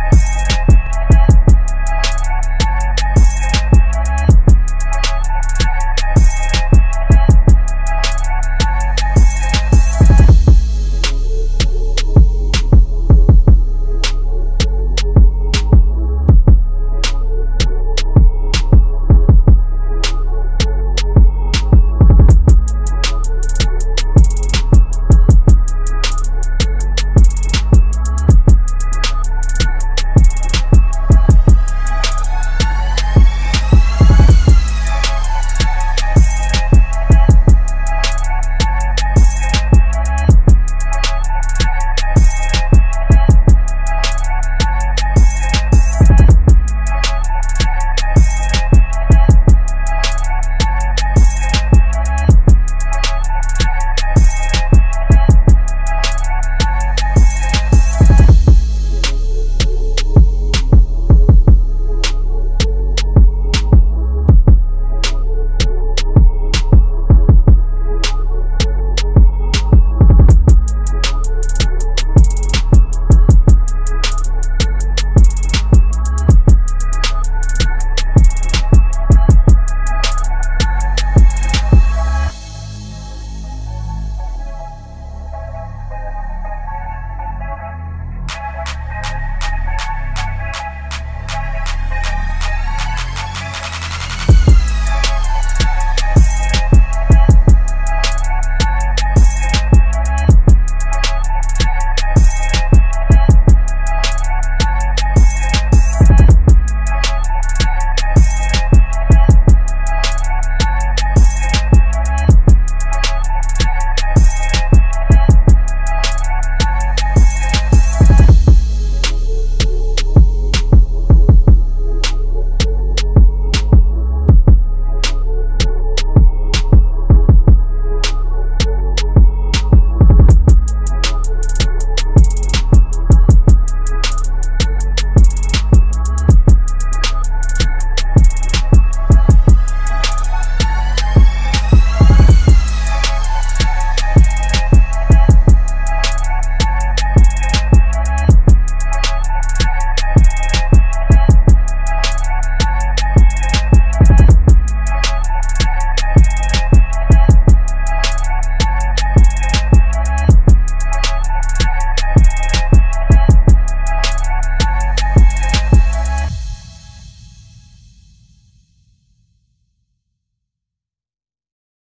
Yeah.